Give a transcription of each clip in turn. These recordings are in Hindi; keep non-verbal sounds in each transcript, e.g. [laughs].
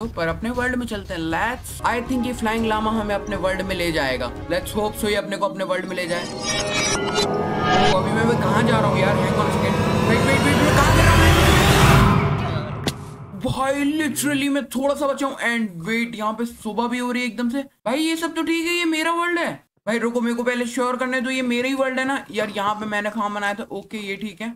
पर अपने वर्ल्ड में चलते हैं। लेट्स आई थिंक ये फ्लाइंग लामा हमें अपने वर्ल्ड में ले जाएगा। लेट्स होप सो ये अपने को अपने वर्ल्ड में ले जाए। तो अभी मैं, मैं कहाँ जा रहा हूँ यार? Hang on second wait wait wait मैं कहाँ जा रहा हूँ? भाई लिटरली मैं थोड़ा सा बचा हूँ। एंड वेट यहाँ पे सुबह भी हो रही है एकदम से। भाई ये सब तो ठीक है ये मेरा वर्ल्ड है। भाई रुको मेरे को पहले श्योर करने तो ये मेरा ही वर्ल्ड है ना। यार यहाँ पे मैंने फार्म बनाया था। ओके ये ठीक है।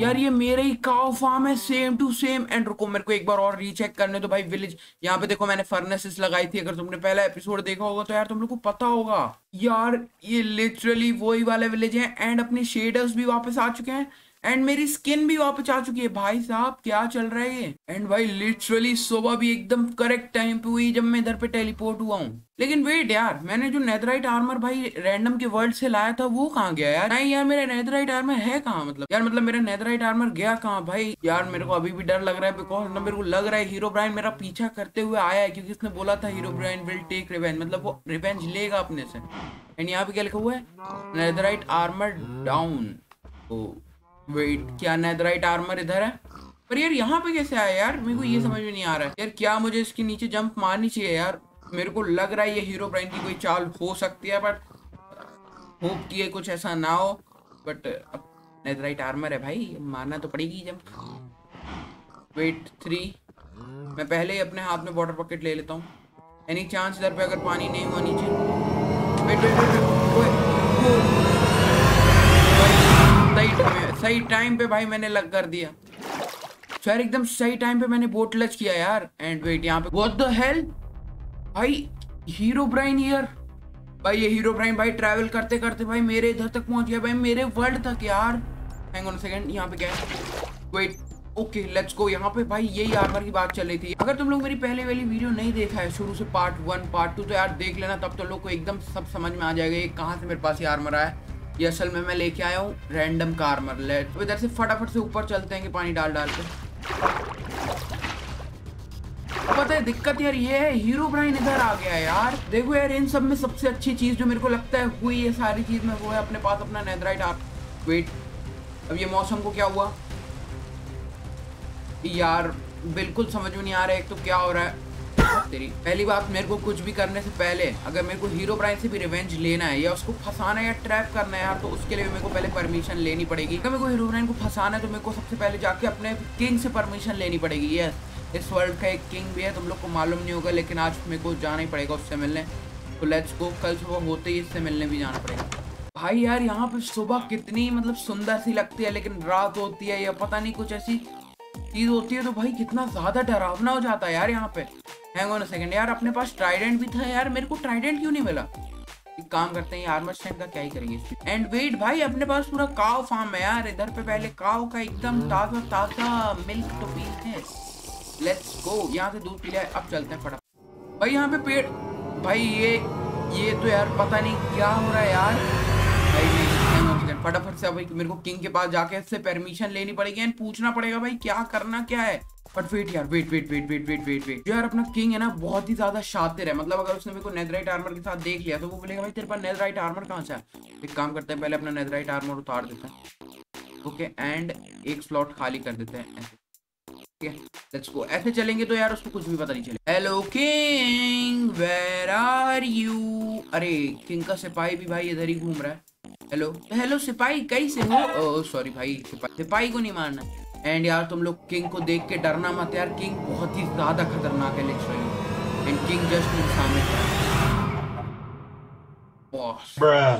यार, ये मेरे ही काओ फार्म है सेम टू सेम एंड रुको, मेरे को एक बार और रीचेक करने तो भाई विलेज यहाँ पे देखो, मैंने फर्नेसेस लगाई थी। अगर तुमने पहला एपिसोड देखा होगा तो यार तुम लोग को पता होगा। यार, ये लिटरली वही वाले विलेज है। एंड अपने शेडर्स भी वापस आ चुके हैं। एंड मेरी स्किन भी वापस आ चुकी है। भाई साहब क्या चल रहा है ये? एंड भाई लिटरली सुबह भी एकदम करेक्ट टाइम पे हुई जब मैं इधर पे टेलीपोर्ट हुआ हूँ। लेकिन वेट यार मैंने जो नेदराइट आर्मर भाई रैंडम के वर्ल्ड से लाया था वो कहाँ गया यार? नहीं यार मेरा नेदराइट आर्मर है कहाँ मतलब? यार मतलब मेरा नेदराइट आर्मर गया कहाँ? भाई यार मेरे को अभी भी डर लग रहा है बिकॉज़ ना मेरे को लग रहा है हीरो ब्राइन मेरा पीछा करते हुए आया है क्योंकि उसने बोला था Herobrine will take revenge मतलब वो रिवेंज लेगा अपने से। एंड यहाँ पे क्या लिखा हुआ है? नेदराइट आर्मर डाउन वेट क्या नेदराइट आर्मर इधर है? पर यार यहाँ पे कैसे आया यार? मेरे को ये समझ में नहीं आ रहा है। यार क्या मुझे इसके नीचे जंप मारनी चाहिए यार? मेरे को लग रहा है ये हीरो ब्राइन की कोई चाल हो सकती है बट होप कि ये कुछ ऐसा ना हो। बट अब नेदराइट आर्मर है भाई मारना तो पड़ेगी जंप वेट थ्री मैं पहले ही अपने हाथ में वाटर बकेट ले लेता हूँ। एनी चांस इधर पे अगर पानी नहीं हुआ नीचे? सही टाइम पे भाई मैंने लग कर दिया। सर, एकदम सही टाइम पे मैंने बोट लच किया यार। एंड वेट यहाँ पे व्हाट द हेल भाई हीरो ब्राइन ईयर भाई, ये हीरो ब्राइन भाई ट्रैवल करते करते भाई मेरे इधर तक पहुँच गया। भाई, मेरे वर्ल्ड तक यार। हैंग ऑन सेकंड यहाँ पे क्या वेट ओके लेट्स गो यहाँ पे भाई यही आर्मर की बात चल रही थी। अगर तुम लोग मेरी पहले वाली वीडियो नहीं देखा है, शुरू से पार्ट वन पार्ट टू तो यार देख लेना, तब तो लोग को एकदम सब समझ में आ जाएगा, ये कहाँ से मेरे पास ये आर्मर आया। ये असल में मैं लेके आया हूँ रैंडम का आर्मर लेट इधर से फटाफट से ऊपर चलते हैं कि पानी डाल डाल के। पता है, दिक्कत यार ये है हीरो ब्राइन इधर आ गया यार। देखो यार, इन सब में सबसे अच्छी चीज़ जो मेरे को लगता है हुई ये सारी चीज़ में, वो है अपने पास अपना नेदराइट आर वेट अब ये मौसम को क्या हुआ? यार, बिल्कुल समझ में नहीं आ रहा है, एक तो क्या हो रहा है। तेरी। पहली बात, मेरे को कुछ भी करने से पहले, अगर मेरे को हीरो ब्राइन से भी रिवेंज लेना है, या उसको फंसाना है या ट्रैप करना है यार तो उसके लिए मेरे को पहले परमिशन लेनी पड़ेगी। अगर मेरे को हीरो ब्राइन को फंसाना है तो मेरे को सबसे पहले जाके अपने किंग से परमिशन लेनी पड़ेगी। यस इस वर्ल्ड का एक किंग भी है, तुम लोग को मालूम नहीं होगा, लेकिन आज मेरे को जाना ही पड़ेगा उससे मिलने। तो लेट्स गो कल सुबह होते ही इससे मिलने भी जाना पड़ेगा। भाई यार, यहाँ पे सुबह कितनी मतलब सुंदर सी लगती है, लेकिन रात होती है या पता नहीं कुछ ऐसी चीज़ होती है तो भाई कितना ज़्यादा डरावना हो जाता है यार यहाँ पे। हैंग ऑन सेकंड यार, अपने पास ट्राइडेंट भी था यार, मेरे को ट्राइडेंट क्यों नहीं मिला? एक काम करते हैं आर्मर स्टैंड का क्या ही करेंगे एंड वेट भाई, अपने पास पूरा काव फार्म है यार, इधर पे पहले काव का एकदम ताज़ा ताज़ा मिल्क तो पीते हैं। लेट्स गो यहाँ से दूध पी लिया, अब चलते हैं फटाफट। भाई, यहाँ पे पेड़, भाई, ये ये तो यार पता नहीं क्या हो रहा है यार। भाई फटाफट से भाई मेरे को किंग के पास जाके इससे परमिशन लेनी पड़ेगी। एंड पूछना पड़ेगा, भाई, क्या करना क्या है? बट वेट यार wait wait wait wait wait wait wait यार अपना किंग है ना, बहुत ही ज़्यादा शातिर है। मतलब अगर उसने मेरे को नेदराइट आर्मर के साथ देख लिया तो वो बोलेगा, भाई तेरे पास नेदराइट आर्मर कहाँ से है एक काम करते हैं, पहले अपना नेदराइट आर्मर उतार देते हैं। ओके एंड एक स्लॉट खाली कर देते हैं। लेट्स गो ऐसे चलेंगे तो यार उसको कुछ भी पता नहीं चले hello king where are you अरे किंग का सिपाही भी भाई इधर ही घूम रहा है। हेलो हेलो सिपाही कैसे हो? सॉरी भाई, सिपाही सिपाही को नहीं मारना एंड यार तुम लोग किंग को देख के डरना मत यार। किंग बहुत ही ज़्यादा खतरनाक है लिटरली एंड किंग जस्ट मेरे सामने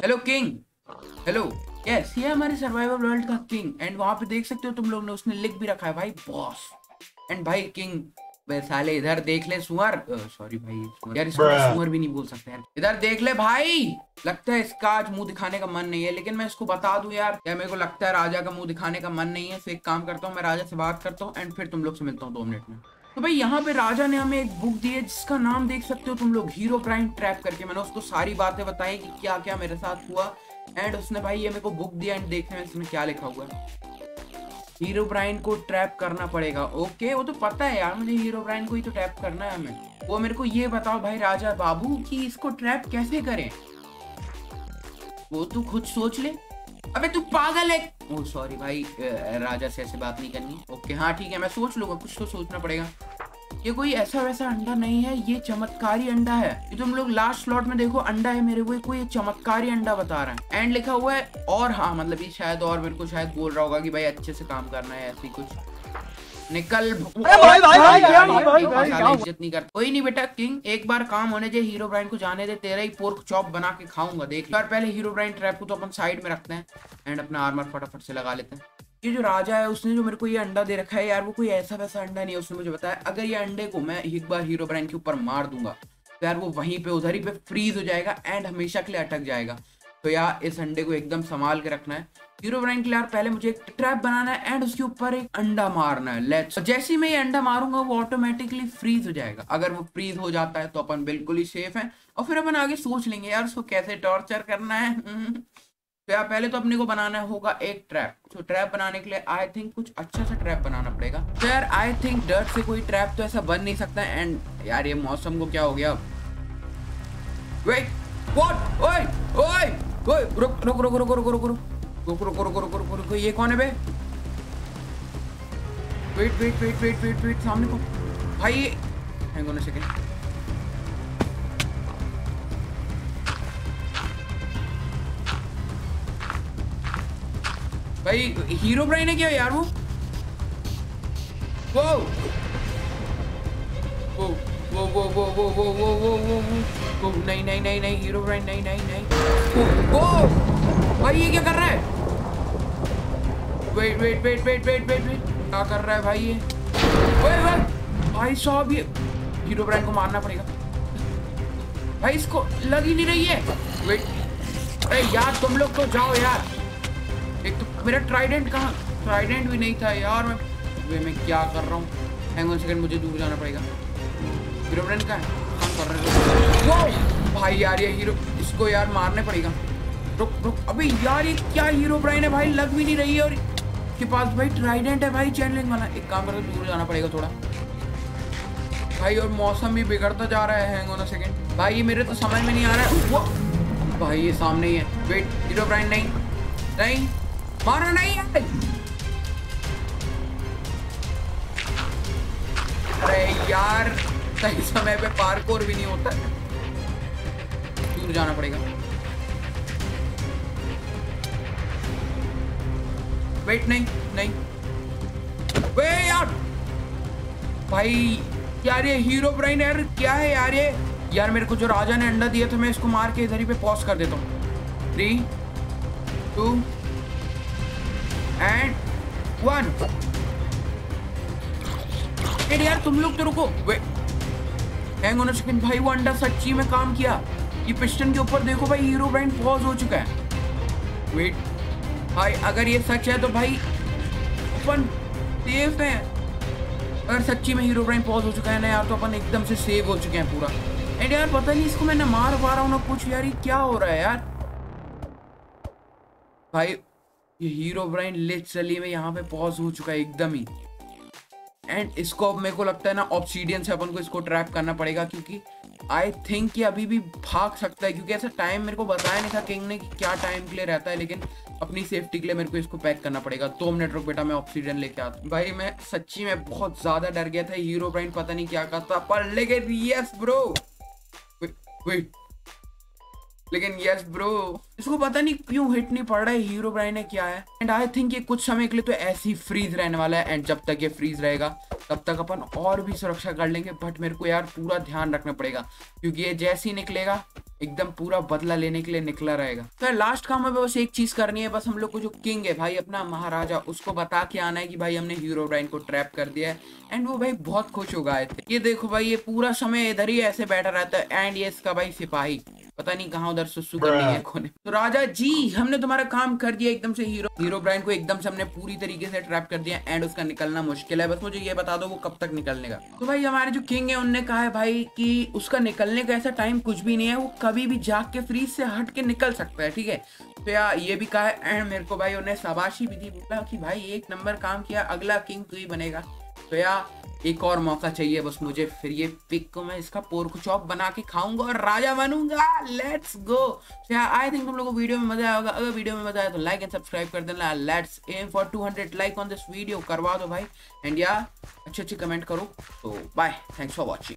हेलो किंग हेलो यस ये हमारे सर्वाइवल वर्ल्ड का किंग एंड वहाँ पे देख सकते हो तुम लोग ने उसने लिख भी रखा है। भाई बॉस एंड भाई किंग साले इधर देख ले सुअर। सॉरी भाई यार इसको सुअर भी नहीं बोल सकते यार। इधर देख ले भाई। लगता है इसका आज मुँह दिखाने का मन नहीं है लेकिन मैं इसको बता दूँ यार। या मेरे को लगता है राजा का मुँह दिखाने का मन नहीं है? तो एक काम करता हूँ मैं राजा से बात करता हूँ एंड फिर तुम लोग से मिलता हूँ दो मिनट में। तो भाई यहाँ पे राजा ने हमें एक बुक दी है जिसका नाम देख सकते हो तुम लोग हीरो प्राइम ट्रैप करके। मैंने उसको सारी बातें बताई कि क्या क्या मेरे साथ हुआ एंड उसने भाई ये मेरे को बुक दिया एंड देखने में इसमें क्या लिखा हुआ है। हीरो ब्राइन को ट्रैप करना पड़ेगा। ओके, वो तो पता है यार, मुझे हीरो ब्राइन को ही तो ट्रैप करना है हमें। वो मेरे को ये बताओ भाई, राजा बाबू, कि इसको ट्रैप कैसे करें? वो तू खुद सोच ले। अबे, तू पागल है। ओ सॉरी भाई राजा से ऐसे बात नहीं करनी ओके हाँ ठीक है, मैं सोच लूँगा, कुछ तो सोचना पड़ेगा। ये कोई ऐसा वैसा अंडा नहीं है ये चमत्कारी अंडा है। ये तुम लोग लास्ट स्लॉट में देखो अंडा है मेरे को ये कोई चमत्कारी अंडा बता रहा है। एंड लिखा हुआ है और हाँ मतलब ये शायद और मेरे को शायद बोल रहा होगा कि भाई अच्छे से काम करना है ऐसी कुछ। निकल इज़्ज़त नहीं करता कोई नहीं बेटा किंग एक बार काम होने दे हीरो ब्रांड को जाने दे तेरा ही पोर्क चॉप बना के खाऊँगा देख। बार पहले हीरो ब्रांड ट्रैप को तो अपन साइड में रखते हैं एंड अपना आर्मर फटाफट से लगा लेते हैं। ये जो राजा है, उसने जो मेरे को ये अंडा दे रखा है यार, वो कोई ऐसा वैसा अंडा नहीं है, उसने मुझे बताया। अगर ये अंडे को मैं एक बार हीरो ब्रांड के ऊपर मार दूँगा तो यार वो वहीं पे उधर ही पे फ्रीज हो जाएगा एंड हमेशा के लिए अटक जाएगा। तो यार, इस अंडे को एकदम संभाल के रखना है। हीरो ब्रांड के लिए यार, पहले मुझे एक ट्रैप बनाना है एंड उसके ऊपर एक अंडा मारना है। लेट्स जैसे ही मैं ये अंडा मारूँगा, वो ऑटोमेटिकली फ्रीज हो जाएगा। अगर वो फ्रीज हो जाता है तो अपन बिल्कुल ही सेफ़ है। और फिर अपन आगे सोच लेंगे, यार, उसको कैसे टॉर्चर करना है? [laughs] तो यार पहले तो अपने को बनाना होगा एक ट्रैप तो ट्रैप बनाने के लिए आई थिंक कुछ अच्छा सा ट्रैप बनाना पड़ेगा तो यार आई थिंक डर्ट से कोई ट्रैप तो ऐसा बन नहीं सकता एंड यार ये मौसम को क्या हो गया वेट व्हाट ओए ओए ओए रुक रुक रुक रुक रुक रुक रुक रुक रुक रुक रुक रुक रुक ये कौन है बे wait wait wait wait wait wait सामने को भाई हैंग ऑन अ सेकंड भाई हीरो ब्राइन है क्या यार वो वो वो वो वो वो वो वो वो वो वो वो नहीं नहीं नहीं नहीं हीरो ब्राइन नहीं नहीं नहीं वो भाई ये क्या कर रहा है wait wait wait wait wait wait wait क्या कर रहा है भाई ये ओए ओए भाई साहब ये हीरो ब्राइन को मारना पड़ेगा भाई इसको लग ही नहीं रही है वेट अरे यार तुम लोग तो जाओ यार एक तो मेरा ट्राइडेंट कहाँ? ट्राइडेंट भी नहीं था यार मैं। वे मैं क्या कर रहा हूँ? हैंग ऑन सेकंड मुझे दूर जाना पड़ेगा। हीरो ब्रांड का है? काम कर रहे वो भाई यार, ये हीरो इसको यार मारने पड़ेगा। रुक रुक। अबे यार, ये क्या हीरो ब्राइन है भाई? लग भी नहीं रही है और इसके पास भाई ट्राइडेंट है भाई चैनलिंग वाला। एक काम करके दूर जाना पड़ेगा थोड़ा। भाई, और मौसम भी बिगड़ता जा रहा है। हैंग ऑन सेकंड भाई, ये मेरे तो समझ में नहीं आ रहा है। भाई, ये सामने ही है। वेट हीरो ब्रांड नहीं। नहीं? मारो नहीं यार अरे यार, सही समय पे पार्कोर भी नहीं होता। दूर जाना पड़ेगा। वेट नहीं नहीं। वे यार। भाई, यार ये हीरो ब्राइन यार क्या है यार ये? यार, मेरे को जो राजा ने अंडा दिया था, मैं इसको मार के इधर ही पे पॉज कर देता हूँ। थ्री टू एंड वन अरे यार, तुम लोग तो रुको। हैंग ऑन सेकंड भाई वो अंडा सच्ची में काम किया। ये पिस्टन के ऊपर देखो भाई हीरो ब्रांड पॉज हो चुका है। वेट भाई, अगर ये सच है तो भाई, अपन सेफ़ है। अगर सच्ची में हीरो ब्रांड पॉज हो चुका है ना यार तो अपन एकदम से सेव हो चुके हैं पूरा। एंड यार, पता नहीं इसको मैं ना मार पा रहा हूँ ना कुछ, यार, ये क्या हो रहा है यार? भाई ये हीरो ब्राइन लिटरली में यहाँ पे पॉज हो चुका है एकदम ही। एंड इसको अब मेरे को लगता है ना ऑप्सीडियन से अपन को इसको ट्रैप करना पड़ेगा क्योंकि आई थिंक कि अभी भी भाग सकता है क्योंकि ऐसा टाइम मेरे को बताया नहीं था किंग ने कि क्या टाइम के लिए रहता है, लेकिन अपनी सेफ्टी के लिए मेरे को इसको पैक करना पड़ेगा। दो मिनट रुक बेटा, मैं ऑक्सीजन लेके आता हूँ। भाई, मैं सच्ची में बहुत ज़्यादा डर गया था हीरो ब्राइन पता नहीं क्या करता, पर लेकिन यस ब्रो वेट लेकिन यस ब्रो इसको पता नहीं क्यों हिट नहीं पड़ रहा है? हीरो ब्राइन है क्या है। एंड आई थिंक ये कुछ समय के लिए तो ऐसे ही फ्रीज रहने वाला है। एंड जब तक ये फ्रीज रहेगा, तब तक अपन और भी सुरक्षा कर लेंगे। बट मेरे को यार पूरा ध्यान रखना पड़ेगा। क्योंकि ये जैसे ही निकलेगा, एकदम पूरा बदला लेने के लिए निकला रहेगा। तो लास्ट काम में बस एक चीज़ करनी है। बस हम लोग को जो किंग है भाई, अपना महाराजा, उसको बता के आना है कि भाई हमने हीरो ब्राइन को ट्रैप कर दिया है। एंड वो भाई बहुत खुश हो गए थे ये देखो भाई, ये पूरा समय इधर ही ऐसे बैठा रहता है। एंड ये इसका भाई सिपाही। पता नहीं कहाँ उधर सुसु करनी है कोने तो राजा जी हमने तुम्हारा काम कर दिया एकदम से। हीरो हीरो ब्रांड को एकदम से हमने पूरी तरीके से ट्रैप कर दिया एंड उसका निकलना मुश्किल है। बस मुझे ये बता दो वो कब तक निकलने का। तो भाई हमारे जो किंग है उनने कहा है भाई कि उसका निकलने का ऐसा टाइम कुछ भी नहीं है। वो कभी भी जाग के फ्रीज से हट के निकल सकता है ठीक है? तो यार ये भी कहा है एंड मेरे को भाई उन्हें शाबाशी भी दी। बोला कि भाई एक नंबर काम किया अगला किंग तू ही बनेगा। तो यार एक और मौका चाहिए, बस मुझे फिर ये पिक को मैं इसका पोर्क चॉप बना के खाऊँगा और राजा बनूँगा। लेट्स गो आई थिंक तुम लोगों को वीडियो में मज़ा आएगा अगर वीडियो में मज़ा आया तो लाइक एंड सब्सक्राइब कर देना। Let's aim for 200 like on this video करवा दो भाई। एंड या अच्छे अच्छे कमेंट करो। तो बाय थैंक्स फॉर वॉचिंग